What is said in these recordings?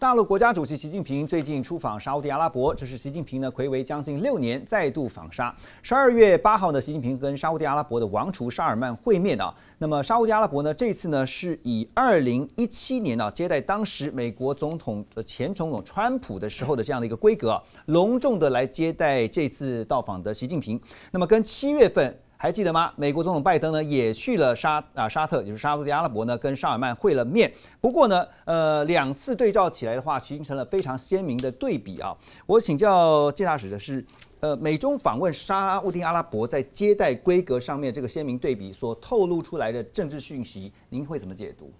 大陆国家主席习近平最近出访沙地阿拉伯，这是习近平呢暌违将近六年再度访沙。十二月八号呢，习近平跟沙地阿拉伯的王储沙尔曼会面啊。那么沙地阿拉伯呢，这次呢是以二零一七年呢接待当时美国总统的前总统川普的时候的这样的一个规格，隆重的来接待这次到访的习近平。那么跟七月份。还记得吗？美国总统拜登呢也去了沙啊沙特，也就是沙特阿拉伯呢，跟沙尔曼会了面。不过呢，呃，两次对照起来的话，形成了非常鲜明的对比啊。我请教介大使的是，呃，美中访问沙地阿拉伯在接待规格上面这个鲜明对比所透露出来的政治讯息，您会怎么解读？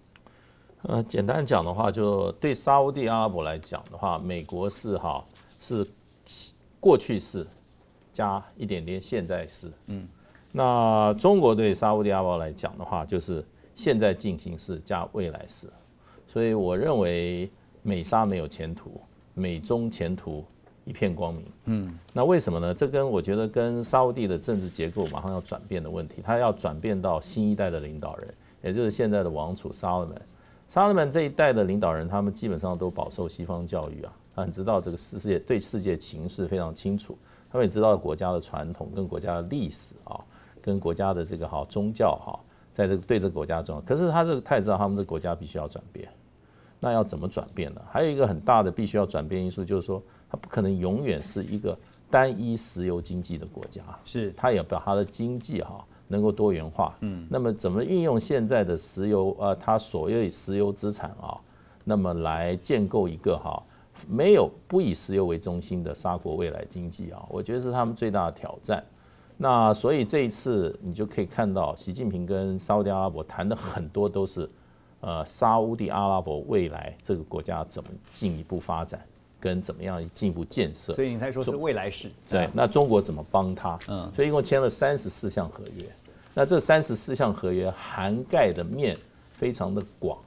呃，简单讲的话，就对沙地阿拉伯来讲的话，美国是哈是过去式加一点点现在式，嗯。那中国对沙地阿拉伯来讲的话，就是现在进行式加未来式，所以我认为美沙没有前途，美中前途一片光明。嗯，那为什么呢？这跟我觉得跟沙地的政治结构马上要转变的问题，它要转变到新一代的领导人，也就是现在的王储沙勒曼。沙勒曼这一代的领导人，他们基本上都饱受西方教育啊，他很知道这个世界对世界情势非常清楚，他们也知道国家的传统跟国家的历史啊。跟国家的这个哈宗教哈，在这个对这个国家重要，可是他这个他也知道他们的国家必须要转变，那要怎么转变呢？还有一个很大的必须要转变因素，就是说他不可能永远是一个单一石油经济的国家，是他也把他的经济哈能够多元化，嗯，那么怎么运用现在的石油呃他所谓石油资产啊，那么来建构一个哈没有不以石油为中心的沙国未来经济啊，我觉得是他们最大的挑战。那所以这一次你就可以看到，习近平跟沙特阿拉伯谈的很多都是，呃，沙地阿拉伯未来这个国家怎么进一步发展，跟怎么样进一步建设。所以你才说是未来式。对，那中国怎么帮他？嗯，所以一共签了三十四项合约。那这三十四项合约涵盖的面非常的广，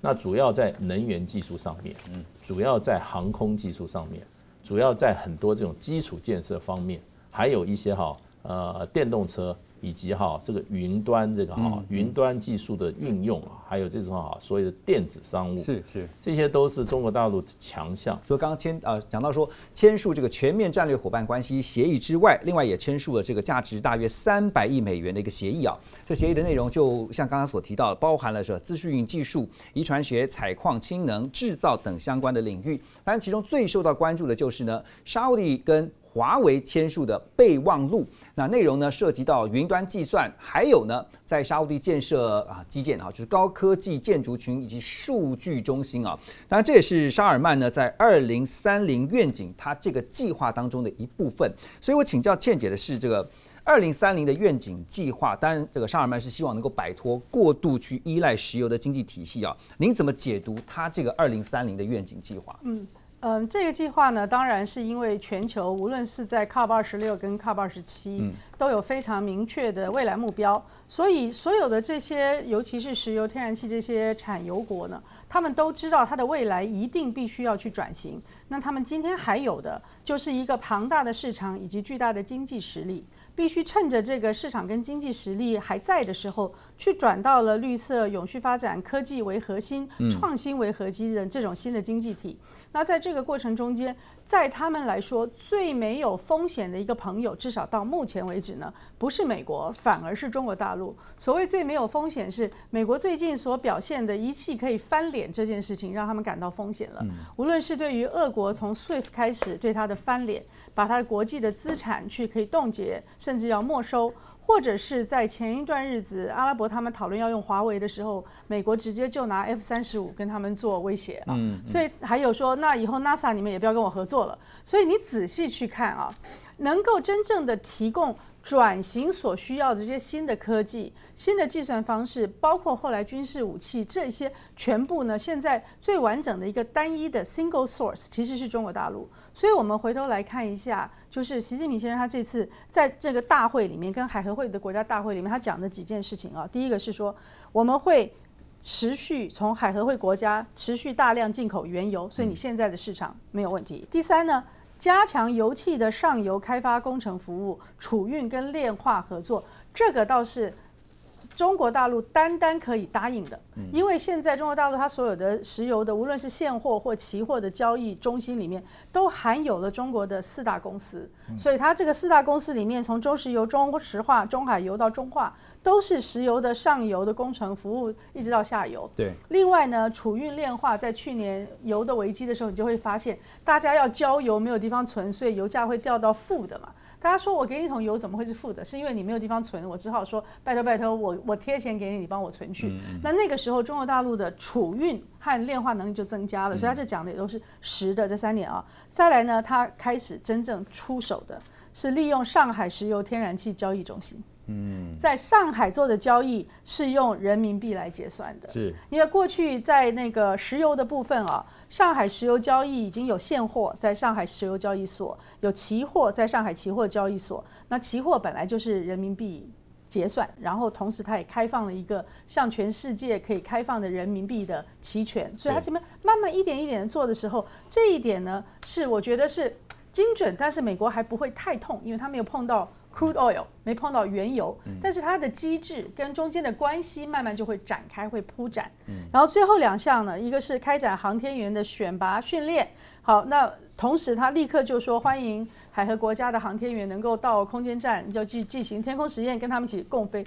那主要在能源技术上面，嗯，主要在航空技术上面，主要在很多这种基础建设方面，还有一些哈。呃，电动车以及哈这个云端这个哈云端技术的运用啊，还有这种哈所谓的电子商务，是是，这些都是中国大陆的强项。所以刚刚签呃讲到说签署这个全面战略伙伴关系协议之外，另外也签署了这个价值大约三百亿美元的一个协议啊。这协议的内容就像刚刚所提到，包含了是资讯技术、遗传学、采矿、氢能、制造等相关的领域。当然，其中最受到关注的就是呢，沙利跟华为签署的备忘录，那内容呢涉及到云端计算，还有呢在沙地建设啊基建啊，就是高科技建筑群以及数据中心啊。当然这也是沙尔曼呢在二零三零愿景他这个计划当中的一部分。所以我请教倩姐的是，这个二零三零的愿景计划，当然这个沙尔曼是希望能够摆脱过度去依赖石油的经济体系啊。您怎么解读他这个二零三零的愿景计划？嗯。嗯，这个计划呢，当然是因为全球无论是在 COP 二十六跟 COP 二十七，都有非常明确的未来目标，所以所有的这些，尤其是石油、天然气这些产油国呢，他们都知道它的未来一定必须要去转型。那他们今天还有的，就是一个庞大的市场以及巨大的经济实力。必须趁着这个市场跟经济实力还在的时候，去转到了绿色、永续发展、科技为核心、创新为核心的这种新的经济体。那在这个过程中间，在他们来说最没有风险的一个朋友，至少到目前为止呢，不是美国，反而是中国大陆。所谓最没有风险，是美国最近所表现的一气可以翻脸这件事情，让他们感到风险了。无论是对于俄国从 SWIFT 开始对他的翻脸。把他的国际的资产去可以冻结，甚至要没收，或者是在前一段日子，阿拉伯他们讨论要用华为的时候，美国直接就拿 F 三十五跟他们做威胁啊。所以还有说，那以后 NASA 你们也不要跟我合作了。所以你仔细去看啊，能够真正的提供。转型所需要的这些新的科技、新的计算方式，包括后来军事武器这些，全部呢，现在最完整的一个单一的 single source 其实是中国大陆。所以，我们回头来看一下，就是习近平先生他这次在这个大会里面，跟海合会的国家大会里面，他讲的几件事情啊。第一个是说，我们会持续从海合会国家持续大量进口原油，所以你现在的市场没有问题。第三呢？加强油气的上游开发工程服务、储运跟炼化合作，这个倒是中国大陆单单可以答应的，因为现在中国大陆它所有的石油的，无论是现货或期货的交易中心里面，都含有了中国的四大公司，所以它这个四大公司里面，从中石油、中石化、中海油到中化，都是石油的上游的工程服务，一直到下游。对。另外呢，储运炼化在去年油的危机的时候，你就会发现，大家要交油没有地方存，所以油价会掉到负的嘛。大家说我给你桶油怎么会是负的？是因为你没有地方存，我只好说拜托拜托，我我贴钱给你，你帮我存去。那那个时候中国大陆的储运和炼化能力就增加了，所以他这讲的也都是实的。这三年啊，再来呢，他开始真正出手的是利用上海石油天然气交易中心。嗯，在上海做的交易是用人民币来结算的，是因为过去在那个石油的部分啊，上海石油交易已经有现货在上海石油交易所，有期货在上海期货交易所。那期货本来就是人民币结算，然后同时它也开放了一个向全世界可以开放的人民币的期权，所以它前面慢慢一点一点的做的时候，这一点呢是我觉得是精准，但是美国还不会太痛，因为它没有碰到。Crude oil 没碰到原油，但是它的机制跟中间的关系慢慢就会展开，会铺展。然后最后两项呢，一个是开展航天员的选拔训练。好，那同时他立刻就说欢迎海河国家的航天员能够到空间站，要去进行天空实验，跟他们一起共飞。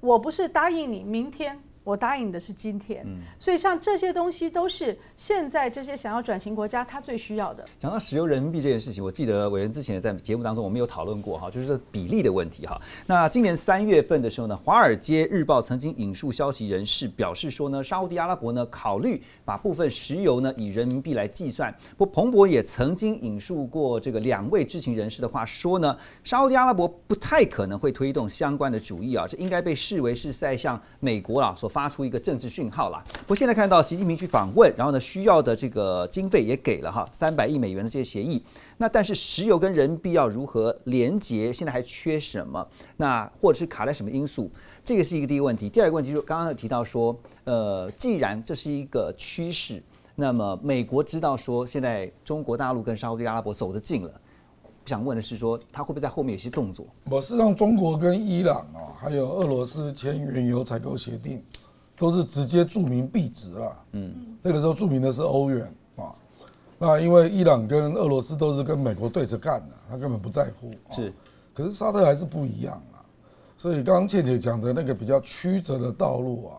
我不是答应你明天。我答应的是今天，嗯所以像这些东西都是现在这些想要转型国家他最需要的。讲到石油人民币这件事情，我记得委员之前在节目当中我们有讨论过哈，就是比例的问题哈。那今年三月份的时候呢，《华尔街日报》曾经引述消息人士表示说呢，沙地阿拉伯呢考虑把部分石油呢以人民币来计算。不，彭博也曾经引述过这个两位知情人士的话说呢，沙地阿拉伯不太可能会推动相关的主义啊，这应该被视为是在向美国啊所。发出一个政治讯号了。我现在看到习近平去访问，然后呢，需要的这个经费也给了哈，三百亿美元的这些协议。那但是石油跟人民币要如何连接，现在还缺什么？那或者是卡在什么因素？这个是一个第一个问题。第二个问题就是刚刚提到说，呃，既然这是一个趋势，那么美国知道说现在中国大陆跟沙特阿拉伯走得近了。想问的是，说他会不会在后面有些动作？我是让中国跟伊朗啊，还有俄罗斯签原油采购协定，都是直接注明币值了。嗯，那个时候注明的是欧元啊。那因为伊朗跟俄罗斯都是跟美国对着干的，他根本不在乎。是，可是沙特还是不一样啊。所以刚刚倩姐讲的那个比较曲折的道路啊，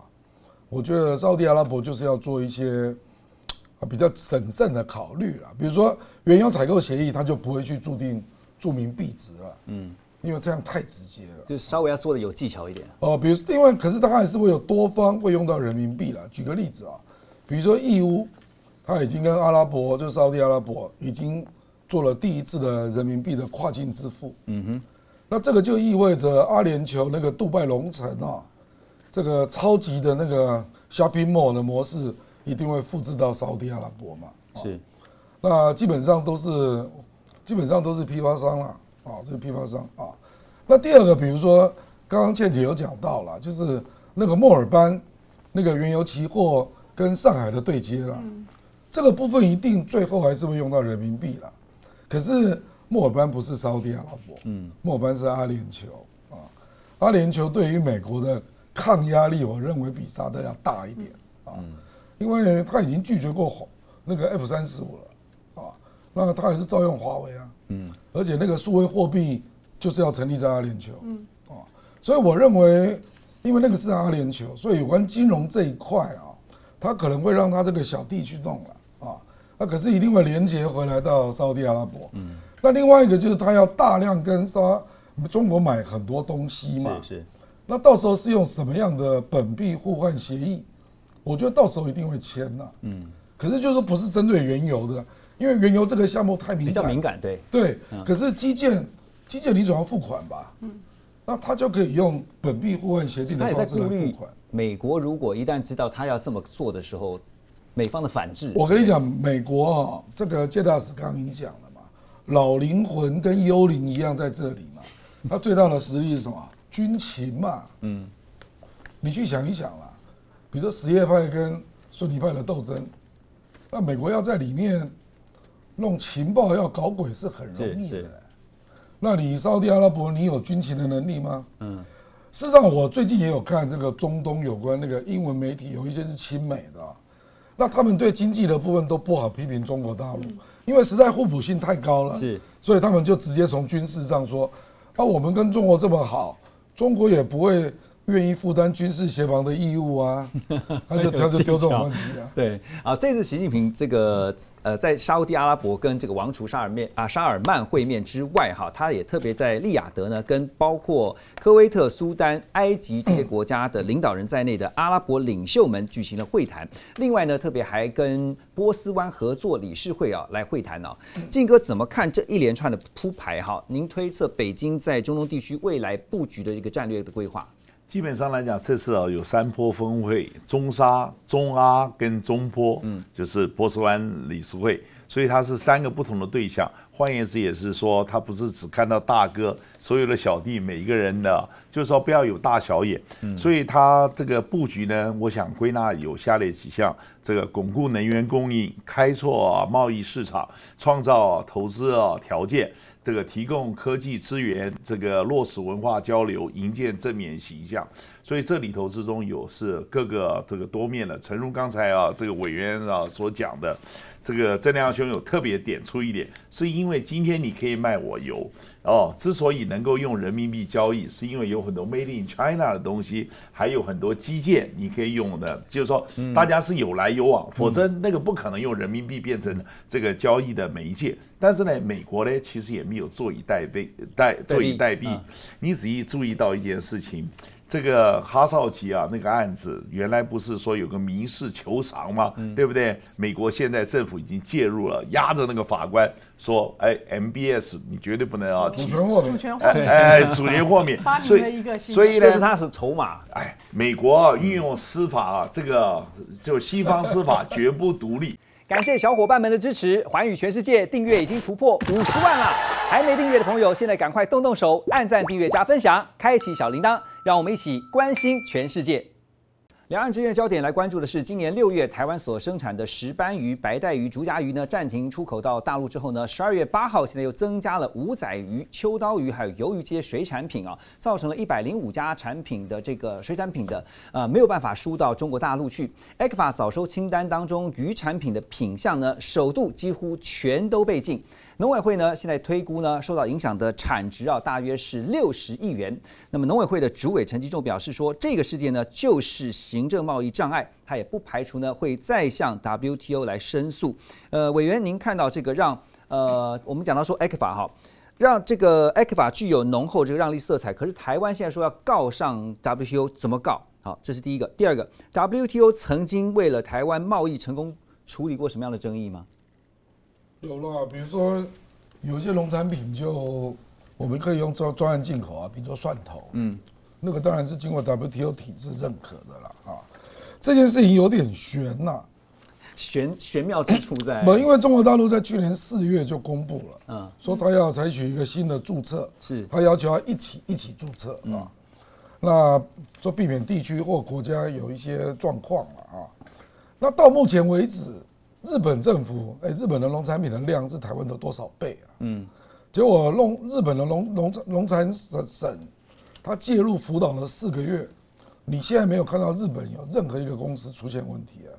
我觉得沙特阿拉伯就是要做一些。啊，比较审慎的考虑了，比如说原油采购协议，他就不会去注定注明币值了，嗯，因为这样太直接了，就稍微要做的有技巧一点。哦，比如因为可是它还是会有多方会用到人民币了。举个例子啊，比如说义乌，它已经跟阿拉伯，就是沙特阿拉伯已经做了第一次的人民币的跨境支付，嗯哼，那这个就意味着阿联酋那个杜拜龙城啊，这个超级的那个 shopping mall 的模式。一定会复制到沙特阿拉伯嘛？是，那基本上都是，基本上都是批发商了啊，这个批发商啊。那第二个，比如说刚刚倩姐有讲到了，就是那个墨尔班那个原油期货跟上海的对接了，这个部分一定最后还是会用到人民币了。可是墨尔班不是沙特阿拉伯，嗯，墨尔班是阿联酋啊。阿联酋对于美国的抗压力，我认为比沙特要大一点啊。因为他已经拒绝过那个 F 三十五了，啊，那他还是照用华为啊，嗯，而且那个数位货币就是要成立在阿联酋，嗯，啊，所以我认为，因为那个是阿联酋，所以有关金融这一块啊，他可能会让他这个小弟去弄了，啊，那可是一定会连接回来到沙特阿拉伯，嗯，那另外一个就是他要大量跟沙中国买很多东西嘛，是，那到时候是用什么样的本币互换协议？我觉得到时候一定会签呐，嗯，可是就是说不是针对原油的，因为原油这个项目太敏感，比较敏感，对对。可是基建，基建你总要付款吧，嗯，那他就可以用本币互换协定的方式来付款。美国如果一旦知道他要这么做的时候，美方的反制，我跟你讲，美国啊，这个谢大使刚刚已经讲了嘛，老灵魂跟幽灵一样在这里嘛，他最大的实力是什么？军情嘛，嗯，你去想一想啦。比如说什叶派跟顺利派的斗争，那美国要在里面弄情报要搞鬼是很容易的。那你沙特阿拉伯你有军情的能力吗？嗯，事实上，我最近也有看这个中东有关那个英文媒体，有一些是亲美的啊，那他们对经济的部分都不好批评中国大陆，因为实在互补性太高了，是，所以他们就直接从军事上说，啊，我们跟中国这么好，中国也不会。愿意负担军事协防的义务啊，他就他就丢这种问题啊。对啊，这次习近平这个呃，在沙地阿拉伯跟这个王储沙尔面啊沙尔曼会面之外，哈，他也特别在利雅得呢，跟包括科威特、苏丹、埃及这些国家的领导人在内的阿拉伯领袖们举行了会谈。另外呢，特别还跟波斯湾合作理事会啊来会谈呢。靖哥怎么看这一连串的铺排？哈，您推测北京在中东地区未来布局的一个战略的规划？基本上来讲，这次啊有三波峰会，中沙、中阿跟中波，嗯，就是波斯湾理事会，所以它是三个不同的对象。换言之，也是说，他不是只看到大哥，所有的小弟每一个人的，就是说不要有大小眼。嗯所以他这个布局呢，我想归纳有下列几项：这个巩固能源供应，开拓贸易市场，创造投资啊条件。这个提供科技资源，这个落实文化交流，营建正面形象。所以这里头之中有是各个这个多面的。诚如刚才啊这个委员啊所讲的，这个郑亮兄有特别点出一点，是因为今天你可以卖我油哦，之所以能够用人民币交易，是因为有很多 Made in China 的东西，还有很多基建你可以用的，就是说大家是有来有往，否则那个不可能用人民币变成这个交易的媒介。但是呢，美国呢其实也没有坐以待毙，待坐以待毙。你仔细注意到一件事情。这个哈少奇啊，那个案子原来不是说有个民事求偿吗？对不对？美国现在政府已经介入了，压着那个法官说：“哎，MBS 你绝对不能啊，主权豁免，主权豁免，哎，主权豁免。”所以，所以呢，这是他是筹码。哎，美国运用司法啊，这个就西方司法绝不独立。感谢小伙伴们的支持，环宇全世界订阅已经突破五十万了，还没订阅的朋友，现在赶快动动手，按赞、订阅、加分享，开启小铃铛，让我们一起关心全世界。两岸之间的焦点来关注的是，今年六月台湾所生产的石斑鱼、白带鱼、竹荚鱼呢暂停出口到大陆之后呢，十二月八号现在又增加了五仔鱼、秋刀鱼还有鱿鱼这些水产品啊，造成了一百零五家产品的这个水产品的呃没有办法输到中国大陆去。埃克法早收清单当中，鱼产品的品相呢首度几乎全都被禁。农委会呢，现在推估呢，受到影响的产值啊，大约是六十亿元。那么农委会的主委陈吉仲表示说，这个事件呢，就是行政贸易障碍，他也不排除呢，会再向 WTO 来申诉。呃，委员，您看到这个让呃，我们讲到说 a 克法哈，让这个 a 克法具有浓厚这个让利色彩，可是台湾现在说要告上 WTO，怎么告？好，这是第一个。第二个，WTO 曾经为了台湾贸易成功处理过什么样的争议吗？有了，比如说有些农产品就我们可以用专专案进口啊，比如说蒜头，嗯，那个当然是经过 WTO 体制认可的了啊。这件事情有点悬呐，玄玄妙之处在，不，因为中国大陆在去年四月就公布了，嗯，说他要采取一个新的注册，是。他要求要一起一起注册啊，那说避免地区或国家有一些状况了啊。那到目前为止。日本政府，哎，日本的农产品的量是台湾的多少倍啊？嗯，结果弄日本的农农农产省，他介入辅导了四个月，你现在没有看到日本有任何一个公司出现问题啊？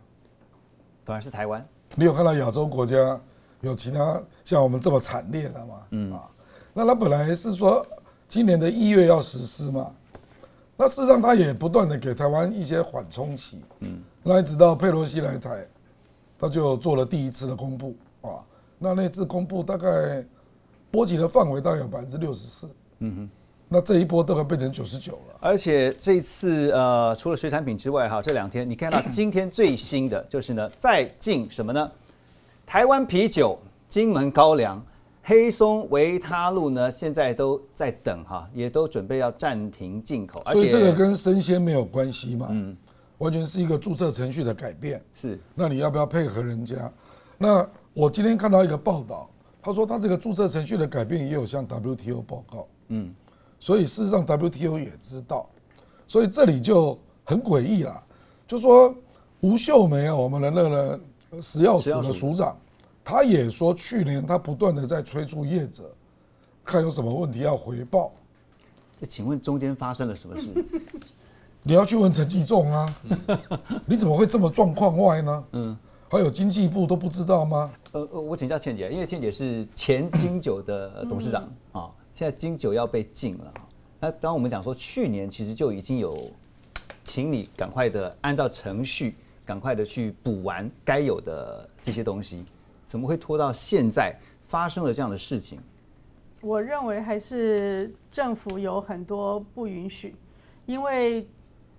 本来是台湾，你有看到亚洲国家有其他像我们这么惨烈的吗？嗯啊，那他本来是说今年的一月要实施嘛，那事实上他也不断的给台湾一些缓冲期，嗯，那一直到佩洛西来台。他就做了第一次的公布啊，那那次公布大概波及的范围大概有百分之六十四，嗯哼，那这一波都快变成九十九了。而且这次呃，除了水产品之外，哈，这两天你看到今天最新的就是呢，再进什么呢？台湾啤酒、金门高粱、黑松维他露呢，现在都在等哈，也都准备要暂停进口。所以这个跟生鲜没有关系嘛？嗯。完全是一个注册程序的改变，是。那你要不要配合人家？那我今天看到一个报道，他说他这个注册程序的改变也有向 WTO 报告，嗯，所以事实上 WTO 也知道，所以这里就很诡异了，就说吴秀梅啊，我们的那个食药署的署长，他也说去年他不断的在催促业者，看有什么问题要回报，请问中间发生了什么事？你要去问陈吉仲啊，你怎么会这么状况外呢？嗯，还有经济部都不知道吗？呃呃，我请教倩姐，因为倩姐是前金九的董事长啊，现在金九要被禁了。那当我们讲说去年其实就已经有，请你赶快的按照程序，赶快的去补完该有的这些东西，怎么会拖到现在发生了这样的事情？我认为还是政府有很多不允许，因为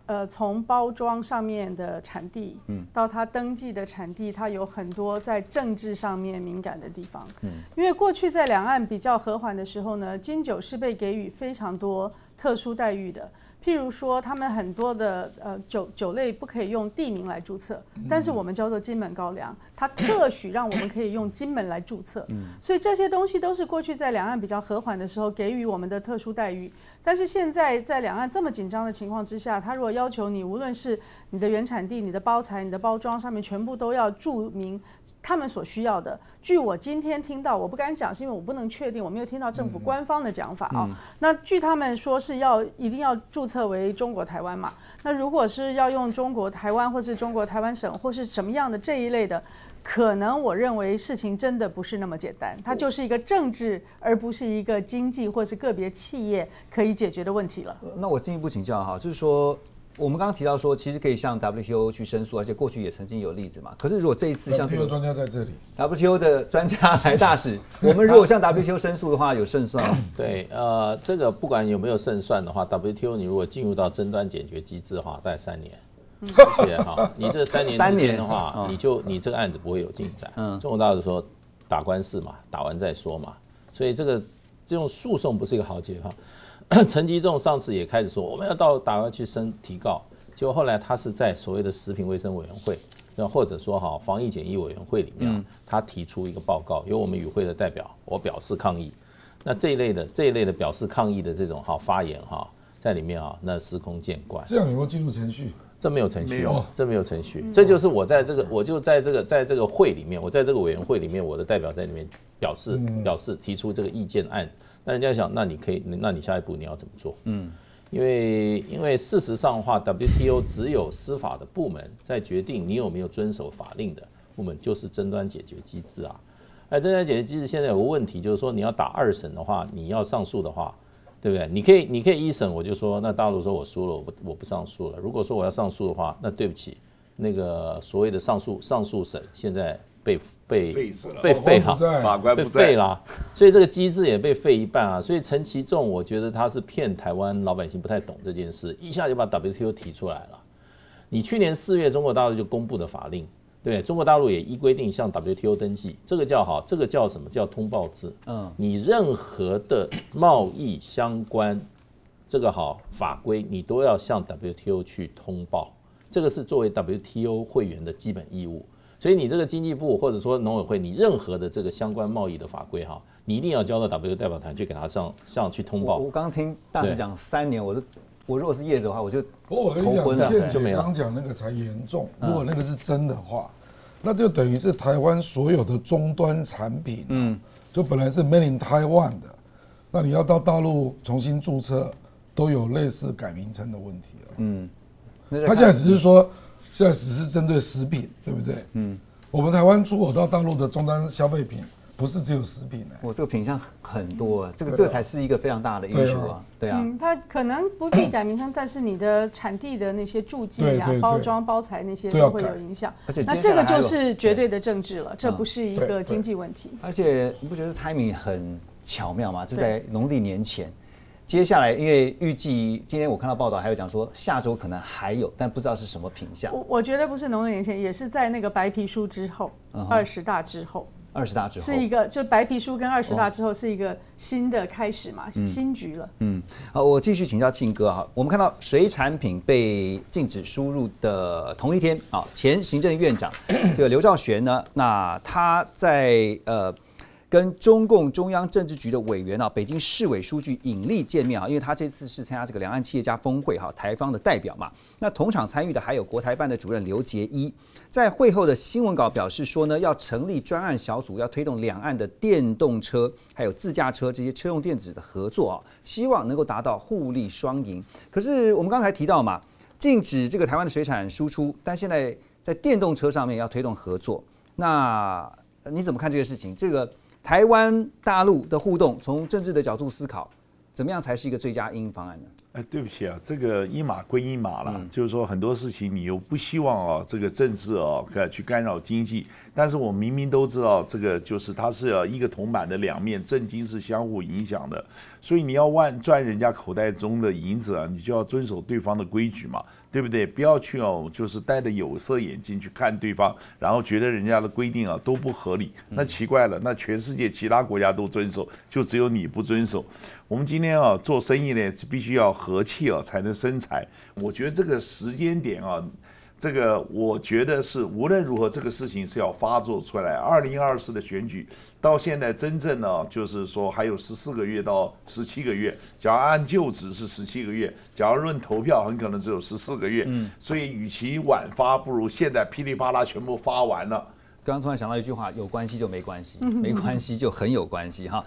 呃，从包装上面的产地，嗯，到它登记的产地，它有很多在政治上面敏感的地方，嗯，因为过去在两岸比较和缓的时候呢，金酒是被给予非常多特殊待遇的。譬如说，他们很多的呃酒酒类不可以用地名来注册，但是我们叫做金门高粱，它特许让我们可以用金门来注册。所以这些东西都是过去在两岸比较和缓的时候给予我们的特殊待遇。但是现在在两岸这么紧张的情况之下，他如果要求你，无论是你的原产地、你的包材、你的包装上面全部都要注明他们所需要的。据我今天听到，我不敢讲，是因为我不能确定，我没有听到政府官方的讲法啊。那据他们说是要一定要注册为中国台湾嘛？那如果是要用中国台湾或是中国台湾省或是什么样的这一类的？可能我认为事情真的不是那么简单，它就是一个政治，而不是一个经济或是个别企业可以解决的问题了。那我进一步请教哈，就是说我们刚刚提到说，其实可以向 WTO 去申诉，而且过去也曾经有例子嘛。可是如果这一次像这个专家在这里，WTO 的专家来大使，我们如果向 WTO 申诉的话，有胜算吗？对，呃，这个不管有没有胜算的话，WTO 你如果进入到争端解决机制的话，大概三年。而且哈，你这三年之间的话，你就你这个案子不会有进展。嗯，中国大陆说打官司嘛，打完再说嘛。所以这个这种诉讼不是一个好解法。陈吉仲上次也开始说我们要到打官去申提告，结果后来他是在所谓的食品卫生委员会，那或者说哈防疫检疫委员会里面，他提出一个报告，由我们与会的代表我表示抗议。那这一类的这一类的表示抗议的这种哈发言哈，在里面啊，那司空见惯。这样有没有进入程序？这没有程序哦，这没有程序，这就是我在这个，我就在这个，在这个会里面，我在这个委员会里面，我的代表在里面表示表示提出这个意见案。那人家想，那你可以，那你下一步你要怎么做？嗯，因为因为事实上的话，WTO 只有司法的部门在决定你有没有遵守法令的部门，就是争端解决机制啊。哎，争端解决机制现在有个问题，就是说你要打二审的话，你要上诉的话。对不对？你可以，你可以一审，我就说，那大陆说我输了，我不我不上诉了。如果说我要上诉的话，那对不起，那个所谓的上诉上诉审现在被被被废了，法官被废了，所以这个机制也被废一半啊。所以陈其重，我觉得他是骗台湾老百姓不太懂这件事，一下就把 WTO 提出来了。你去年四月中国大陆就公布的法令。对中国大陆也依规定向 WTO 登记，这个叫好，这个叫什么叫通报制？嗯，你任何的贸易相关这个好法规，你都要向 WTO 去通报，这个是作为 WTO 会员的基本义务。所以你这个经济部或者说农委会，你任何的这个相关贸易的法规哈，你一定要交到 WTO 代表团去给他上上去通报。我刚刚听大使讲三年，我都我如果是业者的话，我就我跟你讲，就没刚讲那个才严重。如果那个是真的话，那就等于是台湾所有的终端产品，嗯，就本来是 made in Taiwan 的，那你要到大陆重新注册，都有类似改名称的问题了。嗯，他现在只是说，现在只是针对食品，对不对？嗯，我们台湾出口到大陆的终端消费品。不是只有食品的，我这个品相很多，这个这才是一个非常大的因素啊，对啊。嗯，它可能不必改名称，但是你的产地的那些注记啊、包装、包材那些都会有影响。而且那这个就是绝对的政治了，这不是一个经济问题。而且你不觉得 timing 很巧妙吗？就在农历年前，接下来因为预计今天我看到报道还有讲说下周可能还有，但不知道是什么品相。我我觉得不是农历年前，也是在那个白皮书之后，二十大之后。二十大之后是一个，就白皮书跟二十大之后是一个新的开始嘛，新局了。嗯，好，我继续请教庆哥哈。我们看到水产品被禁止输入的同一天啊，前行政院长 这个刘兆玄呢，那他在呃跟中共中央政治局的委员啊，北京市委书记尹力见面啊，因为他这次是参加这个两岸企业家峰会哈，台方的代表嘛。那同场参与的还有国台办的主任刘杰一，在会后的新闻稿表示说呢，要成立专案小组，要推动两岸的电动车还有自驾车这些车用电子的合作啊，希望能够达到互利双赢。可是我们刚才提到嘛，禁止这个台湾的水产输出，但现在在电动车上面要推动合作，那你怎么看这个事情？这个台湾大陆的互动，从政治的角度思考，怎么样才是一个最佳应应方案呢？哎，对不起啊，这个一码归一码了，就是说很多事情你又不希望啊，这个政治啊，去干扰经济。但是我明明都知道，这个就是它是要一个铜板的两面，政经是相互影响的。所以你要万赚人家口袋中的银子啊，你就要遵守对方的规矩嘛，对不对？不要去哦，就是戴着有色眼镜去看对方，然后觉得人家的规定啊都不合理，那奇怪了，那全世界其他国家都遵守，就只有你不遵守。我们今天啊做生意呢，必须要和气啊才能生财。我觉得这个时间点啊。这个我觉得是无论如何，这个事情是要发作出来。二零二四的选举到现在真正呢，就是说还有十四个月到十七个月。假如按就职是十七个月，假如论投票，很可能只有十四个月。嗯，所以与其晚发，不如现在噼里啪啦全部发完了。刚刚突然想到一句话：有关系就没关系，没关系就很有关系哈。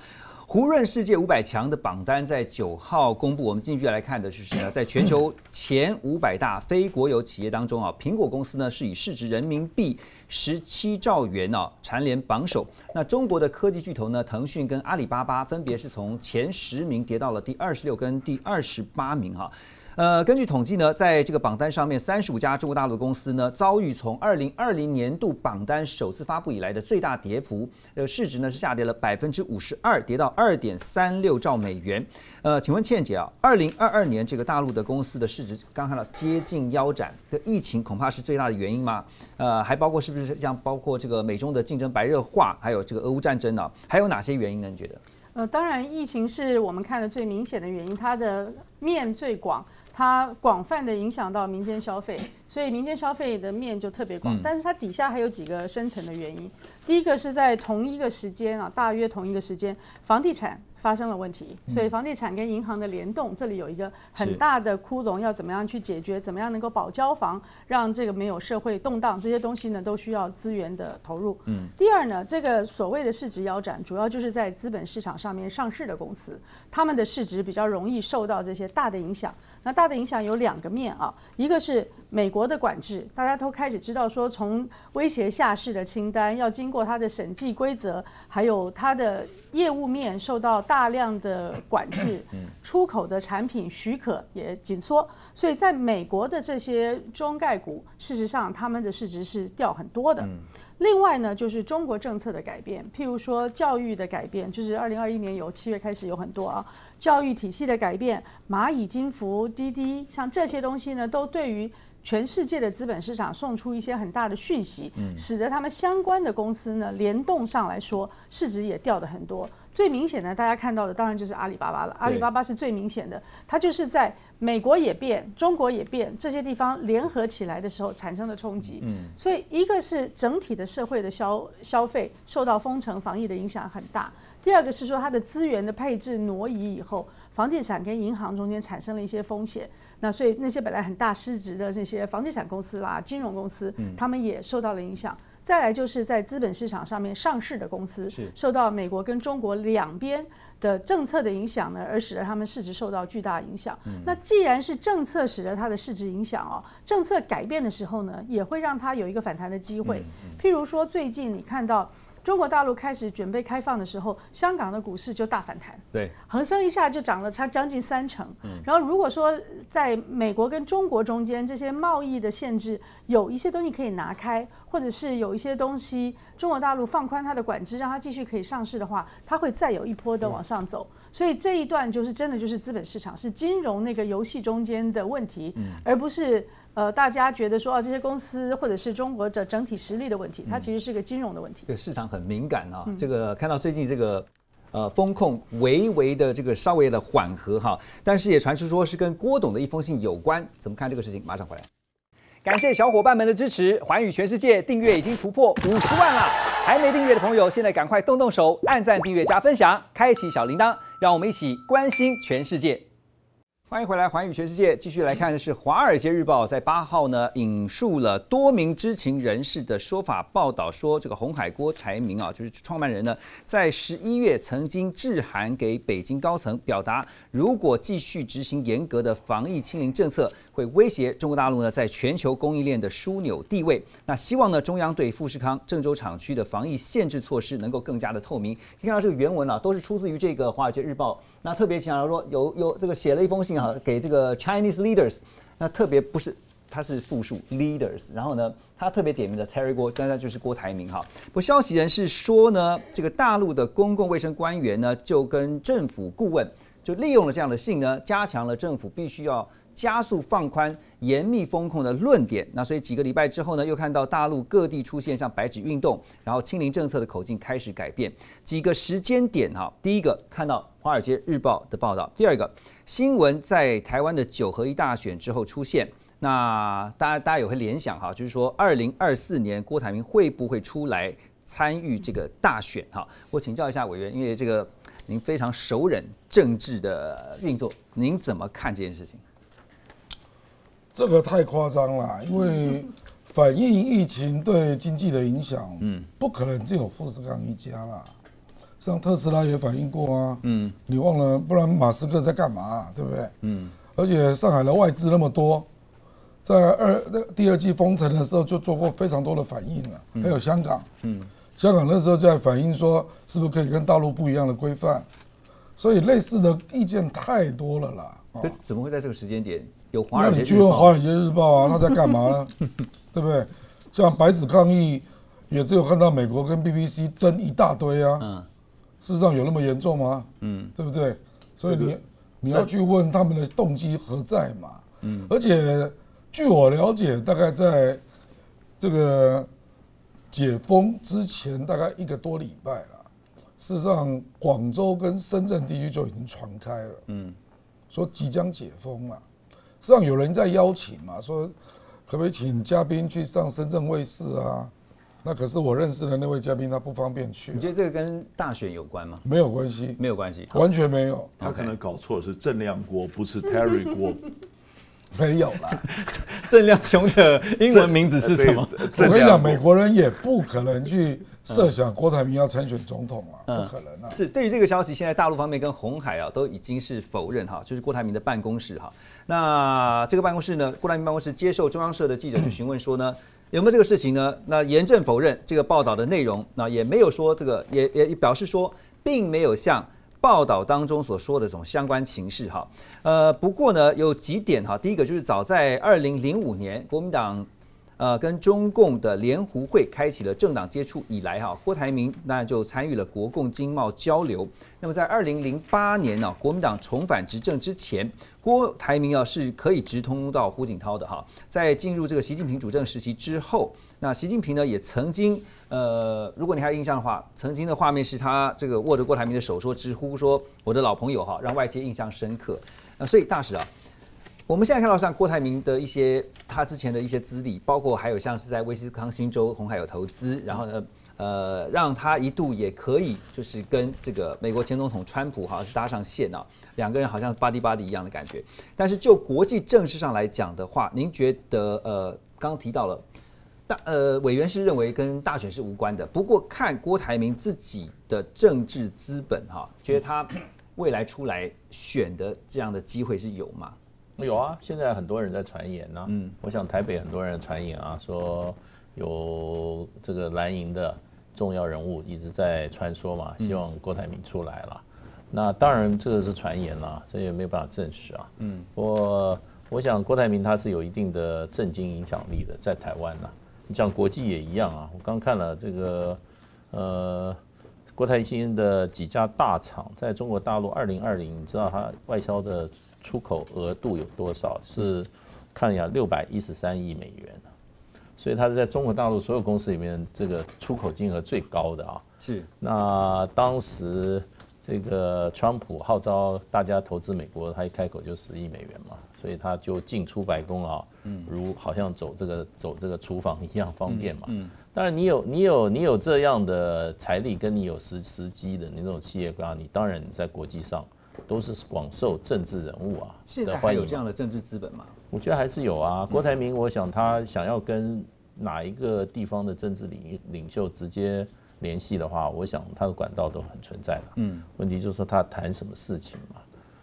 胡润世界五百强的榜单在九号公布，我们进去来看的就是呢，在全球前五百大非国有企业当中啊，苹果公司呢是以市值人民币十七兆元啊蝉联榜首。那中国的科技巨头呢，腾讯跟阿里巴巴分别是从前十名跌到了第二十六跟第二十八名哈。呃，根据统计呢，在这个榜单上面，三十五家中国大陆公司呢，遭遇从二零二零年度榜单首次发布以来的最大跌幅，呃，市值呢是下跌了百分之五十二，跌到二点三六兆美元。呃，请问倩姐啊，二零二二年这个大陆的公司的市值刚看到接近腰斩，的疫情恐怕是最大的原因吗？呃，还包括是不是像包括这个美中的竞争白热化，还有这个俄乌战争呢？还有哪些原因呢？你觉得？呃，当然，疫情是我们看的最明显的原因，它的面最广。它广泛的影响到民间消费，所以民间消费的面就特别广。但是它底下还有几个深层的原因。第一个是在同一个时间啊，大约同一个时间，房地产。发生了问题，所以房地产跟银行的联动，这里有一个很大的窟窿，要怎么样去解决？怎么样能够保交房，让这个没有社会动荡？这些东西呢，都需要资源的投入。嗯。第二呢，这个所谓的市值腰斩，主要就是在资本市场上面上市的公司，他们的市值比较容易受到这些大的影响。那大的影响有两个面啊，一个是美国的管制，大家都开始知道说，从威胁下市的清单要经过它的审计规则，还有它的。业务面受到大量的管制，出口的产品许可也紧缩，所以在美国的这些中概股，事实上他们的市值是掉很多的。另外呢，就是中国政策的改变，譬如说教育的改变，就是二零二一年有七月开始有很多啊，教育体系的改变，蚂蚁金服、滴滴，像这些东西呢，都对于。全世界的资本市场送出一些很大的讯息，使得他们相关的公司呢联动上来说，市值也掉的很多。最明显的，大家看到的当然就是阿里巴巴了。阿里巴巴是最明显的，它就是在美国也变，中国也变，这些地方联合起来的时候产生的冲击。嗯，所以一个是整体的社会的消消费受到封城防疫的影响很大，第二个是说它的资源的配置挪移以后，房地产跟银行中间产生了一些风险。那所以那些本来很大市值的这些房地产公司啦、金融公司，他们也受到了影响。再来就是在资本市场上面上市的公司，受到美国跟中国两边的政策的影响呢，而使得他们市值受到巨大影响。那既然是政策使得它的市值影响哦，政策改变的时候呢，也会让它有一个反弹的机会。譬如说最近你看到。中国大陆开始准备开放的时候，香港的股市就大反弹，对，恒生一下就涨了差将近三成。然后如果说在美国跟中国中间这些贸易的限制有一些东西可以拿开，或者是有一些东西中国大陆放宽它的管制，让它继续可以上市的话，它会再有一波的往上走。所以这一段就是真的就是资本市场是金融那个游戏中间的问题，而不是。呃，大家觉得说啊，这些公司或者是中国的整体实力的问题，它其实是个金融的问题。这个市场很敏感啊，这个看到最近这个呃风控微微的这个稍微的缓和哈，但是也传出说是跟郭董的一封信有关，怎么看这个事情？马上回来。感谢小伙伴们的支持，环宇全世界订阅已经突破五十万了。还没订阅的朋友，现在赶快动动手，按赞、订阅、加分享，开启小铃铛，让我们一起关心全世界。欢迎回来，环宇全世界。继续来看的是《华尔街日报》在八号呢引述了多名知情人士的说法，报道说，这个红海郭台铭啊，就是创办人呢，在十一月曾经致函给北京高层，表达如果继续执行严格的防疫清零政策，会威胁中国大陆呢在全球供应链的枢纽地位。那希望呢中央对富士康郑州厂区的防疫限制措施能够更加的透明。可以看到这个原文啊，都是出自于这个《华尔街日报》。那特别强调说，有有这个写了一封信哈，给这个 Chinese leaders。那特别不是，他是复数 leaders。然后呢，他特别点名的 Terry 郭，当然就是郭台铭哈。不，消息人士说呢，这个大陆的公共卫生官员呢，就跟政府顾问就利用了这样的信呢，加强了政府必须要。加速放宽严密风控的论点，那所以几个礼拜之后呢，又看到大陆各地出现像白纸运动，然后清零政策的口径开始改变。几个时间点哈，第一个看到《华尔街日报》的报道，第二个新闻在台湾的九合一大选之后出现，那大家大家也会联想哈，就是说二零二四年郭台铭会不会出来参与这个大选哈？我请教一下委员，因为这个您非常熟稔政治的运作，您怎么看这件事情？这个太夸张了，因为反映疫情对经济的影响，嗯，不可能只有富士康一家啦，像特斯拉也反映过啊，嗯，你忘了，不然马斯克在干嘛，对不对？嗯，而且上海的外资那么多，在二那第二季封城的时候就做过非常多的反应了，还有香港，嗯，香港那时候在反映说，是不是可以跟大陆不一样的规范，所以类似的意见太多了啦。这怎么会在这个时间点？有那你就问《华尔街日报》啊，他在干嘛呢？对不对？像白纸抗议，也只有看到美国跟 BBC 争一大堆啊。嗯。事实上有那么严重吗？嗯。对不对？所以你你要去问他们的动机何在嘛？嗯。而且据我了解，大概在这个解封之前，大概一个多礼拜了。事实上，广州跟深圳地区就已经传开了。嗯。说即将解封了。实际上有人在邀请嘛，说可不可以请嘉宾去上深圳卫视啊？那可是我认识的那位嘉宾，他不方便去。你觉得这个跟大选有关吗？没有关系，没有关系，完全没有。他可能搞错，是郑亮锅，不是 Terry 锅。没有啦。郑亮雄的英文名字是什么？我跟你讲，美国人也不可能去。设想郭台铭要参选总统啊，不可能啊！是对于这个消息，现在大陆方面跟红海啊都已经是否认哈，就是郭台铭的办公室哈。那这个办公室呢，郭台铭办公室接受中央社的记者去询问说呢，有没有这个事情呢？那严正否认这个报道的内容，那也没有说这个，也也表示说，并没有像报道当中所说的这种相关情势哈。呃，不过呢，有几点哈，第一个就是早在二零零五年，国民党。呃，跟中共的联胡会开启了政党接触以来，哈，郭台铭那就参与了国共经贸交流。那么在二零零八年呢，国民党重返执政之前，郭台铭啊是可以直通到胡锦涛的哈。在进入这个习近平主政时期之后，那习近平呢也曾经，呃，如果你还有印象的话，曾经的画面是他这个握着郭台铭的手说“直呼说我的老朋友哈”，让外界印象深刻。那所以大使啊。我们现在看到像郭台铭的一些他之前的一些资历，包括还有像是在威斯康星州红海有投资，然后呢，呃，让他一度也可以就是跟这个美国前总统川普好像是搭上线啊，两个人好像巴蒂巴蒂一样的感觉。但是就国际政治上来讲的话，您觉得呃，刚刚提到了大呃委员是认为跟大选是无关的，不过看郭台铭自己的政治资本哈，觉得他未来出来选的这样的机会是有吗？有啊，现在很多人在传言呢。嗯，我想台北很多人传言啊，说有这个蓝营的重要人物一直在传说嘛，希望郭台铭出来了。那当然这个是传言了，这也没有办法证实啊。嗯，我我想郭台铭他是有一定的政经影响力的，在台湾呢，你像国际也一样啊。我刚看了这个，呃，郭台铭的几家大厂在中国大陆二零二零，你知道他外销的。出口额度有多少？是看一下六百一十三亿美元所以它是在中国大陆所有公司里面这个出口金额最高的啊。是。那当时这个川普号召大家投资美国，他一开口就十亿美元嘛，所以他就进出白宫啊，如好像走这个走这个厨房一样方便嘛。嗯当然，你有你有你有这样的财力，跟你有时时机的你那种企业家，你当然你在国际上都是广受政治人物啊是的欢迎。有这样的政治资本吗？我觉得还是有啊。郭台铭，我想他想要跟哪一个地方的政治领领袖直接联系的话，我想他的管道都很存在了。嗯，问题就是说他谈什么事情嘛。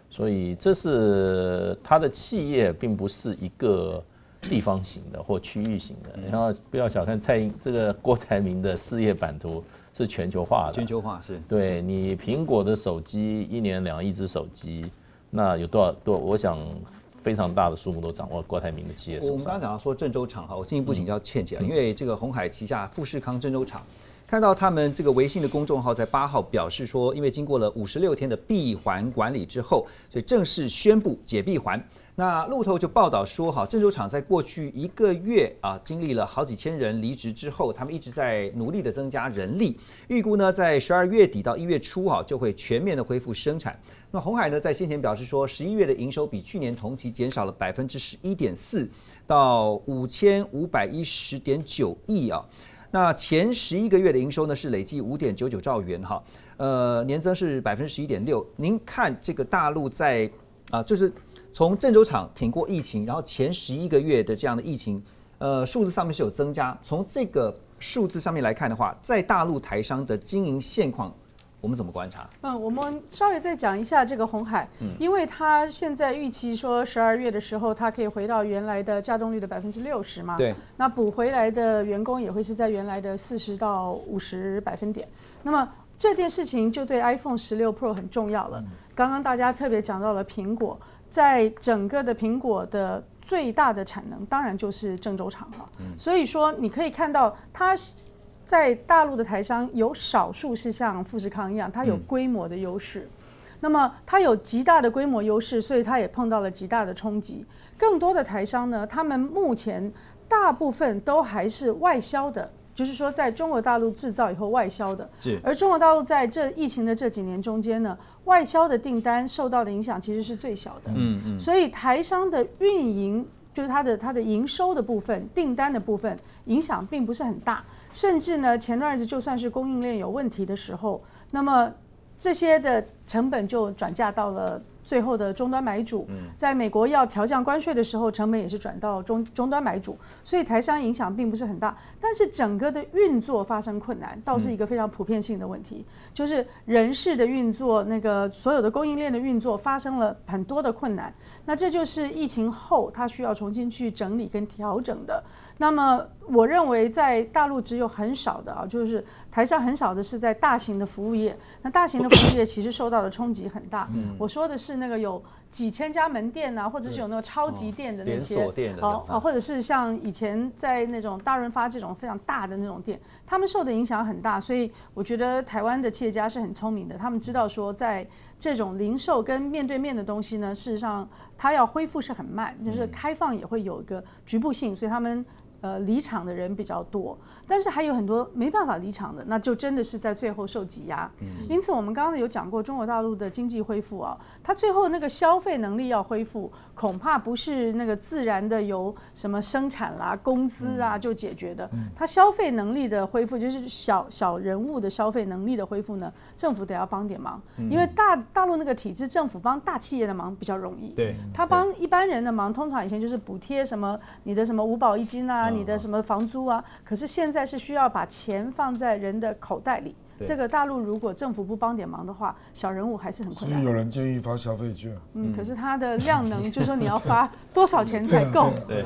所以这是他的企业，并不是一个地方型的或区域型的。然后不要小看蔡英这个郭台铭的事业版图是全球化的。全球化是对你苹果的手机一年两亿只手机，那有多少多？我想非常大的数目都掌握郭台铭的企业手上我们刚刚。讲到说郑州厂哈，我进一步请教倩嗯姐啊，因为这个红海旗下富士康郑州厂，看到他们这个微信的公众号在八号表示说，因为经过了五十六天的闭环管理之后，所以正式宣布解闭环。那路透就报道说，哈，郑州厂在过去一个月啊，经历了好几千人离职之后，他们一直在努力的增加人力，预估呢，在十二月底到一月初哈，就会全面的恢复生产。那红海呢，在先前表示说，十一月的营收比去年同期减少了百分之十一点四，到五千五百一十点九亿啊。那前十一个月的营收呢是累计五点九九兆元哈，呃，年增是百分之十一点六。您看这个大陆在啊，就是从郑州厂挺过疫情，然后前十一个月的这样的疫情，呃，数字上面是有增加。从这个数字上面来看的话，在大陆台商的经营现况，我们怎么观察？嗯，我们稍微再讲一下这个红海，嗯因为它现在预期说十二月的时候，它可以回到原来的加动率的百分之六十嘛。对。那补回来的员工也会是在原来的四十到五十百分点。那么这件事情就对 iPhone 十六 Pro 很重要了。刚刚大家特别讲到了苹果，在整个的苹果的最大的产能，当然就是郑州厂了。所以说你可以看到它。在大陆的台商有少数是像富士康一样，它有规模的优势。那么它有极大的规模优势，所以它也碰到了极大的冲击。更多的台商呢，他们目前大部分都还是外销的，就是说在中国大陆制造以后外销的。是而中国大陆在这疫情的这几年中间呢，外销的订单受到的影响其实是最小的。嗯嗯，所以台商的运营，就是它的它的营收的部分、订单的部分，影响并不是很大。甚至呢，前段日子就算是供应链有问题的时候，那么这些的成本就转嫁到了最后的终端买主。在美国要调降关税的时候，成本也是转到终终端买主，所以台商影响并不是很大。但是整个的运作发生困难，倒是一个非常普遍性的问题，就是人事的运作，那个所有的供应链的运作发生了很多的困难。那这就是疫情后它需要重新去整理跟调整的。那么我认为在大陆只有很少的啊，就是台上很少的是在大型的服务业。那大型的服务业其实受到的冲击很大。嗯我说的是那个有几千家门店啊，或者是有那个超级店的那些，连锁店的好啊，或者是像以前在那种大润发这种非常大的那种店，他们受的影响很大。所以我觉得台湾的企业家是很聪明的，他们知道说在这种零售跟面对面的东西呢，事实上它要恢复是很慢，就是开放也会有一个局部性，所以他们。呃，离场的人比较多，但是还有很多没办法离场的，那就真的是在最后受挤压。因此，我们刚刚有讲过，中国大陆的经济恢复啊，它最后那个消费能力要恢复，恐怕不是那个自然的由什么生产啦、工资啊就解决的。它消费能力的恢复，就是小小人物的消费能力的恢复呢，政府得要帮点忙，因为大大陆那个体制，政府帮大企业的忙比较容易。对，他帮一般人的忙，通常以前就是补贴什么你的什么五保一金啊，你的什么房租啊，可是现在是需要把钱放在人的口袋里。对这个大陆如果政府不帮点忙的话，小人物还是很困难。所以有人建议发消费券，嗯，可是它的量能，就是说你要发多少钱才够？对，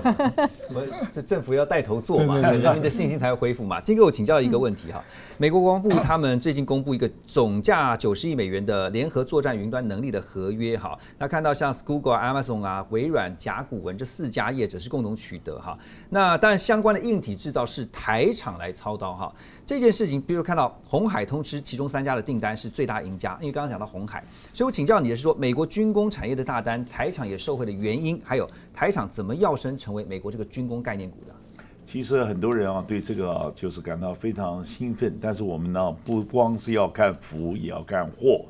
我这政府要带头做嘛，人民的信心才会恢复嘛。金哥，我请教一个问题哈，美国国防部他们最近公布一个总价九十亿美元的联合作战云端能力的合约哈，那看到像 Google、Amazon 啊、微软、甲骨文这四家业者是共同取得哈，那当然相关的硬体制造是台厂来操刀哈。这件事情，比如看到红海通知其中三家的订单是最大赢家，因为刚刚讲到红海，所以我请教你的是说，美国军工产业的大单，台厂也受惠的原因，还有台厂怎么要升成为美国这个军工概念股的？其实很多人啊对这个就是感到非常兴奋，但是我们呢不光是要看福，也要看祸，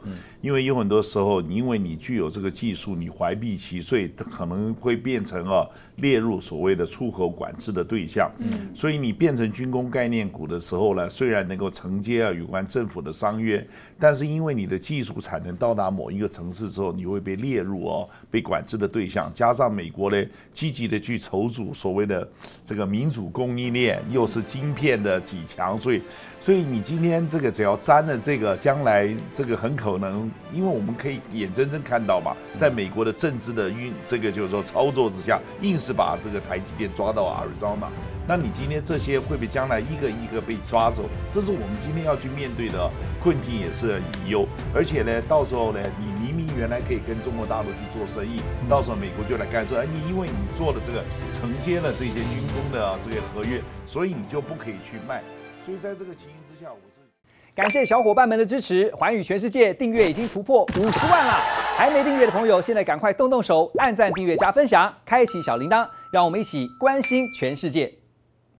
因为有很多时候，因为你具有这个技术，你怀璧其罪，可能会变成啊列入所谓的出口管制的对象。嗯，所以你变成军工概念股的时候呢，虽然能够承接啊有关政府的商约，但是因为你的技术产能到达某一个城市之后，你会被列入哦被管制的对象。加上美国呢积极的去筹组所谓的这个民主供应链，又是晶片的几强，所以。所以你今天这个只要沾了这个，将来这个很可能，因为我们可以眼睁睁看到嘛，在美国的政治的运这个就是说操作之下，硬是把这个台积电抓到阿尔扎嘛。那你今天这些会被将来一个一个被抓走？这是我们今天要去面对的困境，也是隐忧。而且呢，到时候呢，你明明原来可以跟中国大陆去做生意，到时候美国就来干涉，哎，你因为你做了这个承接了这些军工的这个合约，所以你就不可以去卖。所以在这个情形之下，我是感谢小伙伴们的支持。环宇全世界订阅已经突破五十万了，还没订阅的朋友，现在赶快动动手，按赞、订阅、加分享，开启小铃铛，让我们一起关心全世界。